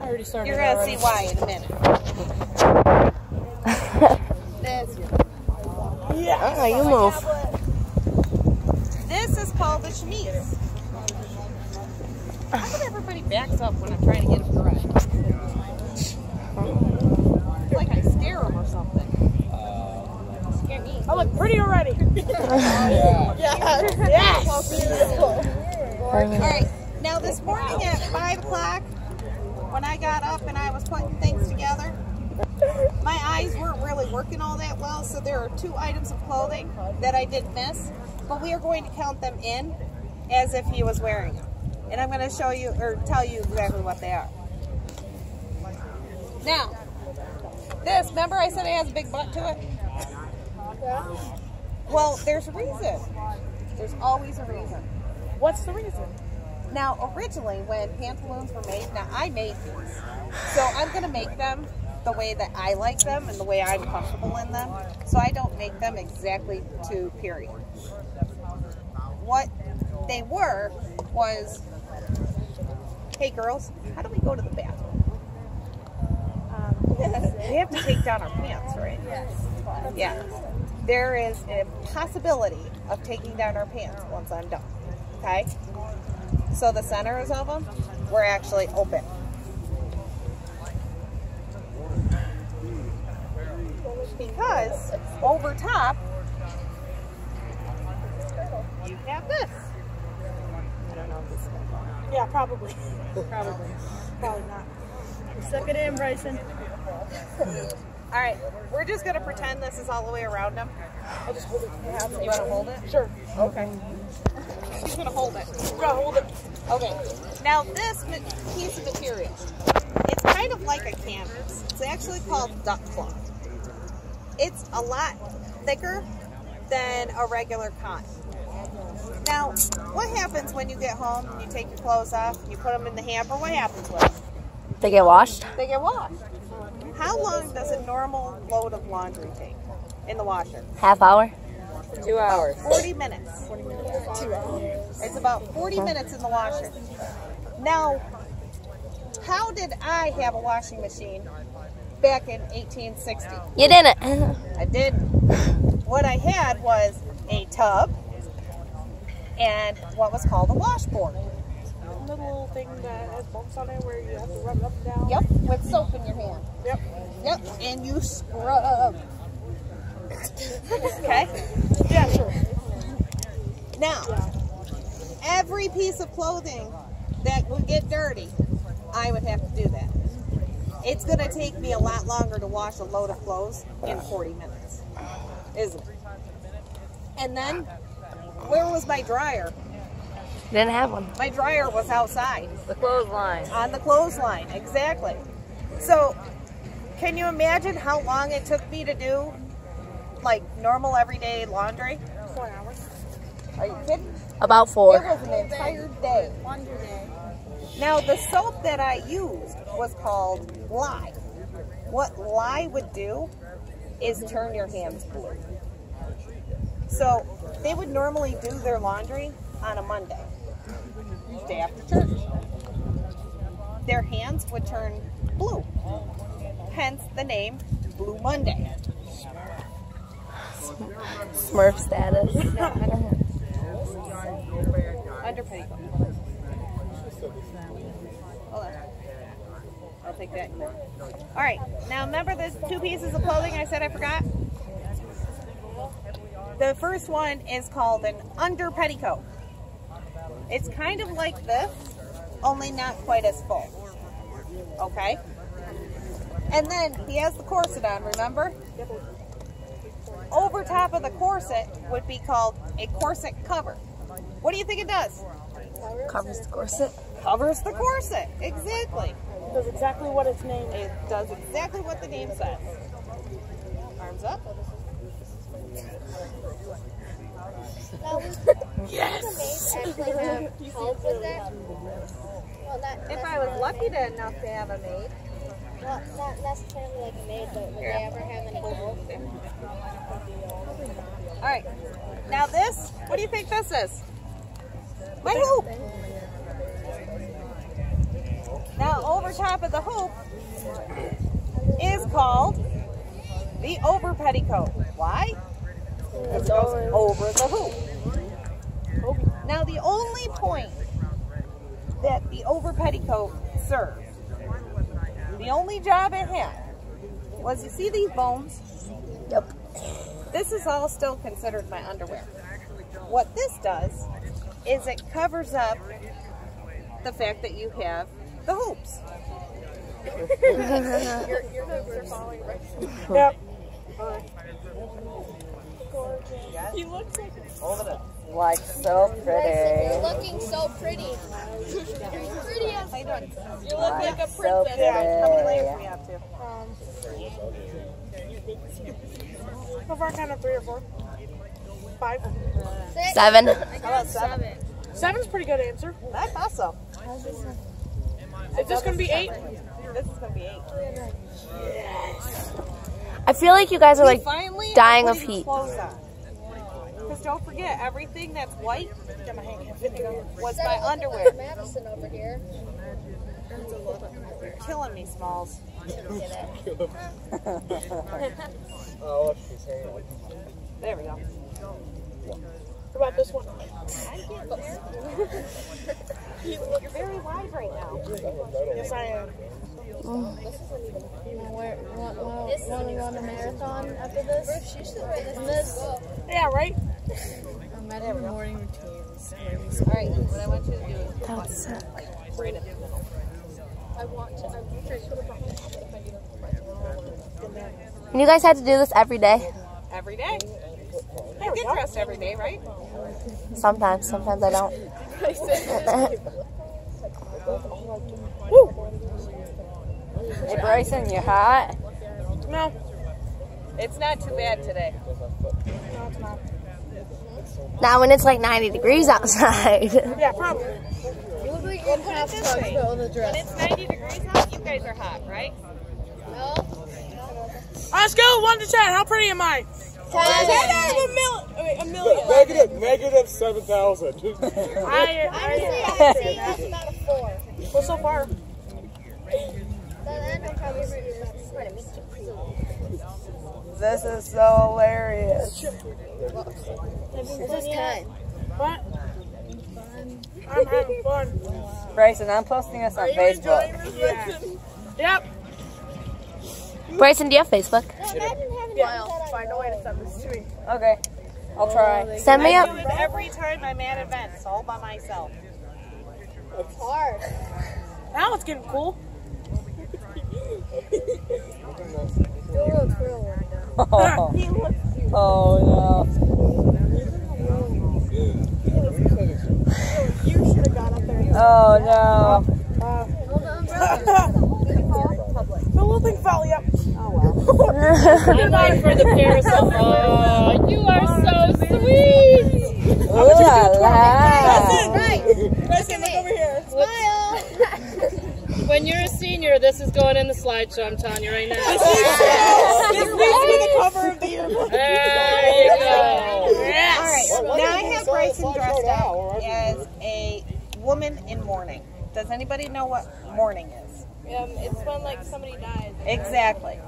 I already started. You're gonna see why in a minute. this, Oh, you move. this is called the chemise. How come everybody backs up when I'm trying to get them? It's like I scare them or something. Scare me. I look pretty already. Yeah. Yes. All right. Now this morning at five o'clock, when I got up and I was putting things together, my eyes weren't really working all that well. So there are two items of clothing that I did miss, but we are going to count them in as if he was wearing them, and I'm going to show you or tell you exactly what they are. Now, this. Remember, I said it has a big butt to it. Well, there's a reason. There's always a reason. What's the reason? Now, originally, when pantaloons were made, now I made these, so I'm going to make them the way that I like them and the way I'm comfortable in them. So I don't make them exactly to period. What they were was, hey girls, how do we go to the bathroom? Um, we have to take down our pants, right? Yes. Yeah. There is a possibility of taking down our pants once I'm done. Okay? So the centers of them were actually open. Because over top, you have this. I don't know if this is going to. Yeah, probably. probably. Probably not. Suck it in, Bryson. All right, we're just going to pretend this is all the way around them. I'll just hold it. You want to hold it? Sure. Okay. She's going to hold it. Gotta hold it. Okay. Now this piece of material, it's kind of like a canvas. It's actually called duck cloth. It's a lot thicker than a regular cotton. Now, what happens when you get home and you take your clothes off and you put them in the hamper? What happens with them? They get washed? They get washed. How long does a normal load of laundry take in the washer? Half hour? Two hours. 40 minutes. Two hours. It's about 40 minutes in the washer. Now, how did I have a washing machine back in 1860? You didn't. I did. What I had was a tub and what was called a washboard. The little thing that has bumps on it where you have to rub it up and down. Yep, with soap in your hand. Yep. Yep, and you scrub. Okay? Yeah, sure. Now, every piece of clothing that would get dirty, I would have to do that. It's going to take me a lot longer to wash a load of clothes in 40 minutes, isn't it? And then, where was my dryer? Didn't have one. My dryer was outside The clothesline. on the clothesline, exactly. So, can you imagine how long it took me to do like normal everyday laundry? Four hours. Are you kidding? About It four. was an entire day. Now, the soap that I used was called Lye. What Lye would do is turn your hands blue. So, they would normally do their laundry on a Monday, day after church. Their hands would turn blue, hence the name Blue Monday. Smurf status. Under petticoat. I'll take that. All right. Now remember those two pieces of clothing I said I forgot? The first one is called an under petticoat. It's kind of like this, only not quite as full. Okay? And then he has the corset on, remember? Over top of the corset would be called a corset cover. What do you think it does? Covers the corset. Covers the corset. Exactly. Does exactly what its name. It does exactly what the name says. Arms up. yes. actually have help with that? Well, not, If I was lucky enough to have a maid, well, not necessarily like a maid, but would they ever have any help? All right. Now this, what do you think this is? My hoop. Now, over top of the hoop is called the over petticoat. Why? It goes over the hoop. Now, the only point that the over petticoat served, the only job it had, was you see these bones? Yep. This is all still considered my underwear. What this does is it covers up the fact that you have the hoops. Yep. He looks like like so pretty. You're looking so pretty. You're pretty as fuck. You look like a so princess. How many layers pretty. we have to? Um, so far, kind of three or four. Five. Six. Seven. How about seven? Seven's a pretty good answer. That's awesome. Is this going to be eight? This is gonna be eight. Yes. I feel like you guys are like dying are of putting heat. Clothes. Because don't forget, everything that's white Get my hand video. was my underwear. Madison over here. You're killing me, Smalls. There we go. What about this one? You're very wide right now. Yes, I am. Want to run a marathon after this? She should wear this. Yeah, right? Alright, what I want you to do is put That's one, like right in the middle. I want to. I'm sure should have brought my if I do And you guys had to do this every day. Every day. I get dressed every day, right? Sometimes, sometimes I don't. Hey Bryson, you hot? No. It's not too bad today. No, it's not. Now when it's like 90 degrees outside. Yeah, probably. You look like you're in half this tugs way. but with a When it's 90 degrees out, you guys are hot, right? No. On a scale of 1 to 10, how pretty am I? 10 out of a million. Wait, a million. Negative, negative 7,000. I, Honestly, I, I'd that's about a four. well, so far. Then I'm probably ready to This is so hilarious. This is ten. What? I'm having fun. Bryson, I'm posting this on Facebook. Yeah. Yep. Bryson, do you have Facebook? Imagine having Yeah. Find a way to send this to me. Okay, I'll try. Send me I up. do it every time I'm at events, all by myself. It's hard. Now it's getting cool. Oh, oh You should have got up there. no. Oh no. Brother. The little thing fell, yep. I'm going for the parasol. Oh, you are so sweet. Ooh la la. Right. Listen, look over here. Smile. When you're a senior, this is going in the slideshow. I'm telling you right now. This needs to be the cover of the yearbook. There you go. Yes. All right, now I have Bryson dressed up as a woman in mourning. Does anybody know what mourning is? Um, it's when like somebody dies. Exactly.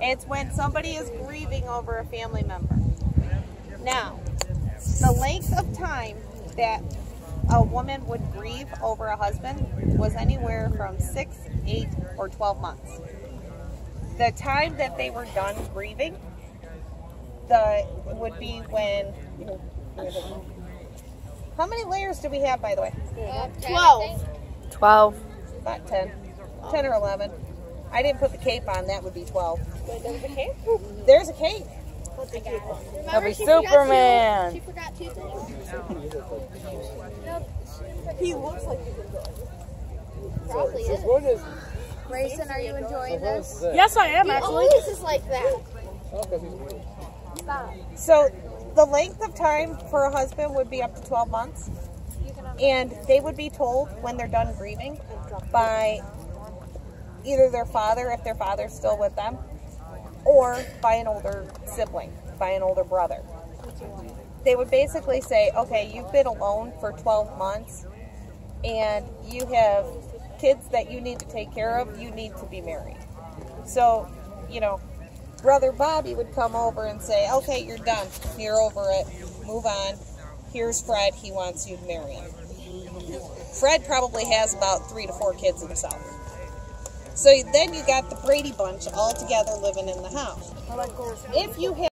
It's when somebody is grieving over a family member. Now, the length of time that a woman would grieve over a husband was anywhere from six, eight, or 12 months. The time that they were done grieving the would be when. How many layers do we have, by the way? Uh, Twelve. 12. About 10. 10 or 11. I didn't put the cape on, that would be 12. There's a cape? There's a cape. Remember, be she Superman. Two, she forgot two things. Nope. He looks like he Probably is. What is Grayson, are you enjoying this? Yes, I am He actually. always is like that. So the length of time for a husband would be up to 12 months. And they would be told when they're done grieving by either their father, if their father's still with them, or by an older sibling, by an older brother. They would basically say, okay, you've been alone for 12 months and you have kids that you need to take care of, you need to be married. So, you know, brother Bobby would come over and say, "Okay, you're done. You're over it. Move on. Here's Fred. He wants you to marry him." Fred probably has about three to four kids himself. So then you got the Brady bunch all together living in the house. If you have